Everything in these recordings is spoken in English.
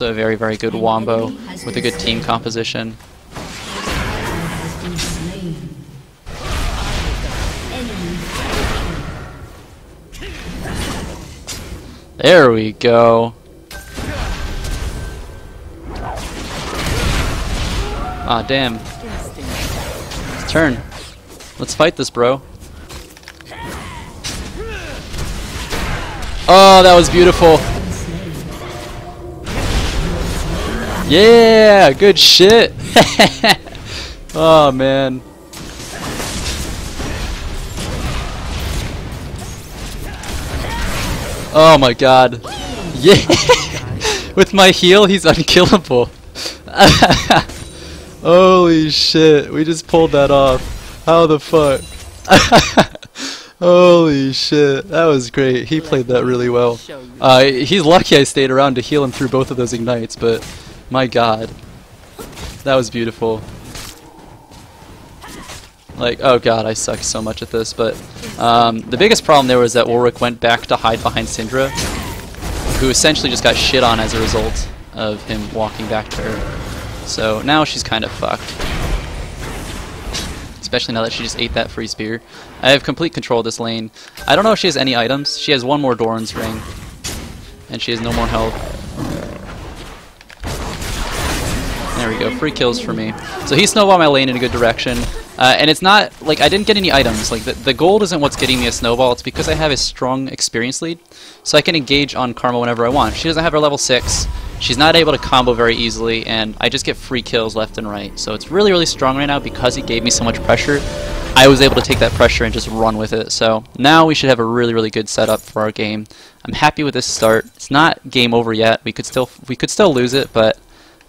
a very, very good wombo with a good team composition. There we go. Ah, damn. Turn. Let's fight this, bro. Oh, that was beautiful. Yeah, good shit. oh, man. Oh my god. Yeah! With my heal, he's unkillable. Holy shit, we just pulled that off. How the fuck? Holy shit, that was great. He played that really well. Uh, he's lucky I stayed around to heal him through both of those ignites, but my god. That was beautiful. Like, oh god, I suck so much at this, but um, the biggest problem there was that Warwick went back to hide behind Syndra, who essentially just got shit on as a result of him walking back to her. So now she's kind of fucked. Especially now that she just ate that free spear. I have complete control of this lane. I don't know if she has any items. She has one more Doran's ring. And she has no more health. There we go, free kills for me. So he snowballed my lane in a good direction. Uh, and it's not, like, I didn't get any items. Like, the, the gold isn't what's getting me a snowball, it's because I have a strong experience lead. So I can engage on Karma whenever I want. She doesn't have her level 6, she's not able to combo very easily, and I just get free kills left and right. So it's really, really strong right now because he gave me so much pressure. I was able to take that pressure and just run with it. So now we should have a really, really good setup for our game. I'm happy with this start. It's not game over yet. We could still we could still lose it, but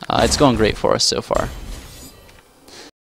uh, it's going great for us so far.